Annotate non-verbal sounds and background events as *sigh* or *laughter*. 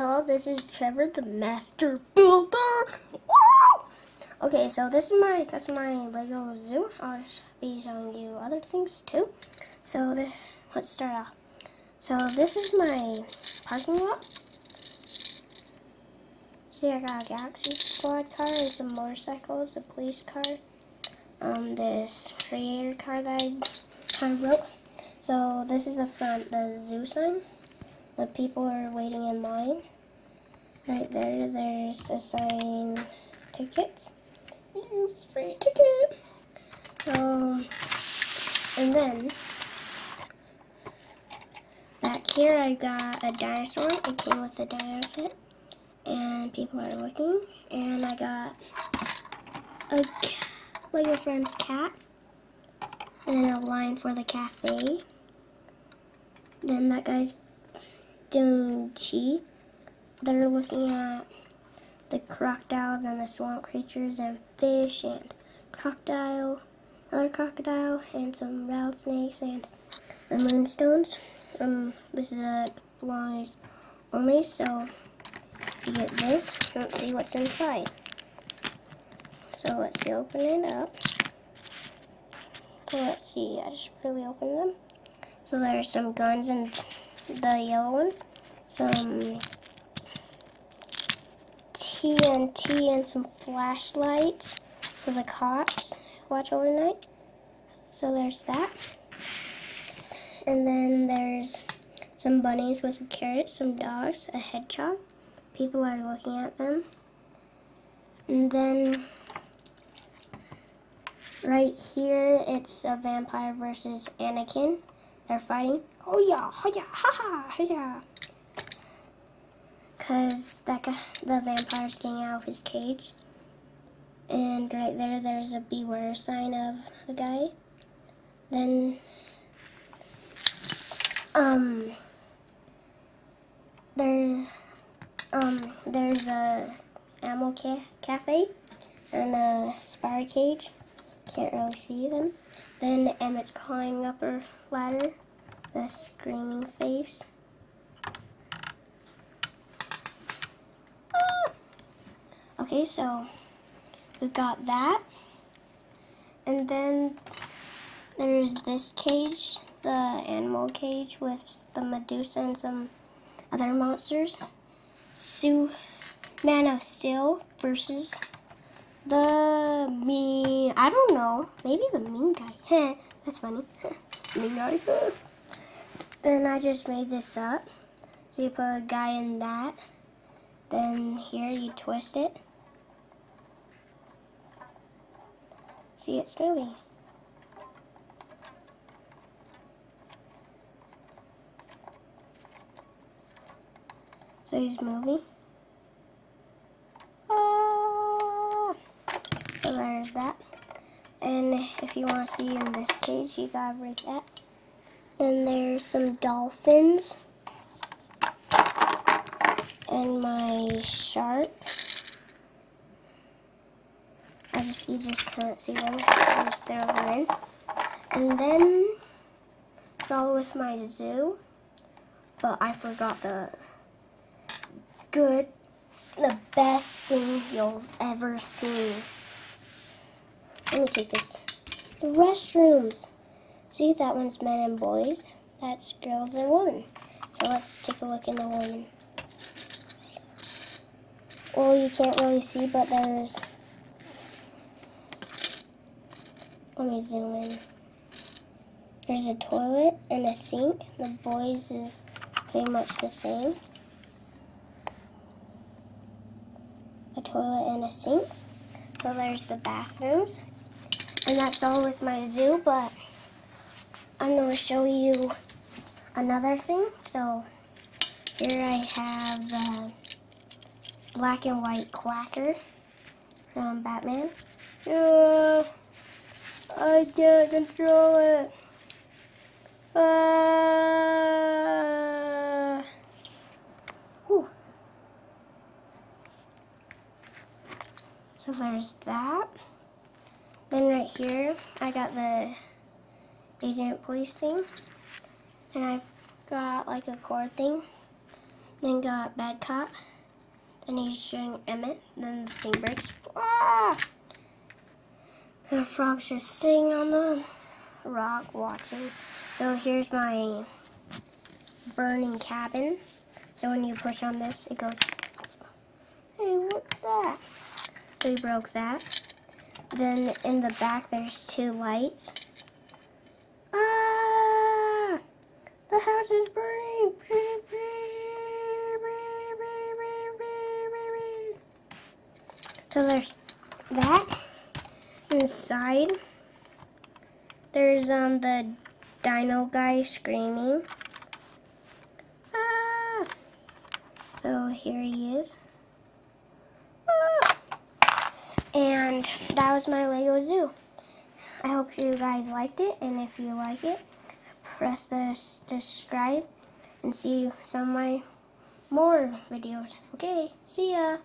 Hello, this is Trevor, the Master Builder. Wow! Okay, so this is my that's my Lego Zoo. I'll be showing you other things too. So the, let's start off. So this is my parking lot. See, I got a Galaxy Squad car, and some motorcycles, a police car, um, this creator car that I kind of broke. So this is the front, the zoo sign. The people are waiting in line. Right there, there's a sign, tickets. Free ticket. Um, and then back here I got a dinosaur. It came with a dinosaur set. And people are looking. And I got a Lego Friends cat. And then a line for the cafe. Then that guy's tea. They're looking at the crocodiles and the swamp creatures and fish and crocodile, another crocodile, and some rattlesnakes and the moonstones. Um, this is a blind only, so you get this. Let's see what's inside. So let's open it up. So let's see, I just really opened them. So there's some guns and the yellow one, some TNT and some flashlights for the cops watch overnight. So there's that. And then there's some bunnies with some carrots, some dogs, a hedgehog. People are looking at them. And then right here, it's a vampire versus Anakin. They're fighting. Oh yeah, oh yeah, ha ha, yeah. Cause that guy, the vampire's getting out of his cage. And right there, there's a beware sign of a guy. Then, um, there, um, there's a animal ca cafe and a spider cage. Can't really see them. Then Emmett's climbing up a ladder. The screaming face. Ah! Okay, so we got that. And then there's this cage, the animal cage with the Medusa and some other monsters. Sue Man of Steel versus the mean, I don't know, maybe the mean guy. *laughs* That's funny. *laughs* mean guy. *laughs* then I just made this up. So you put a guy in that. Then here you twist it. See, it's moving. So he's moving. Ah! So there's that. And if you want to see in this cage, you gotta break that. Then there's some dolphins. And my shark. I just, you just can't see them. Just throw them in. And then it's all with my zoo. But I forgot the good, the best thing you'll ever see. Let me take this. The restrooms. See, that one's men and boys. That's girls and women. So let's take a look in the women. Well, you can't really see, but there's... Let me zoom in. There's a toilet and a sink. The boys is pretty much the same. A toilet and a sink. So there's the bathrooms. And that's all with my zoo, but I'm going to show you another thing. So here I have the black and white quacker from Batman. Uh, I can't control it. Uh, so there's that. Then right here, I got the agent police thing. And I've got like a cord thing. Then got Bad Cop. Then he's shooting Emmett. Then the thing breaks. Ah! The frog's just sitting on the rock watching. So here's my burning cabin. So when you push on this, it goes, hey, what's that? So he broke that. Then in the back, there's two lights. So there's that. Inside, there's um the dino guy screaming. Ah! So here he is. Ah! And that was my Lego Zoo. I hope you guys liked it, and if you like it, press the subscribe and see some of my more videos. Okay, see ya!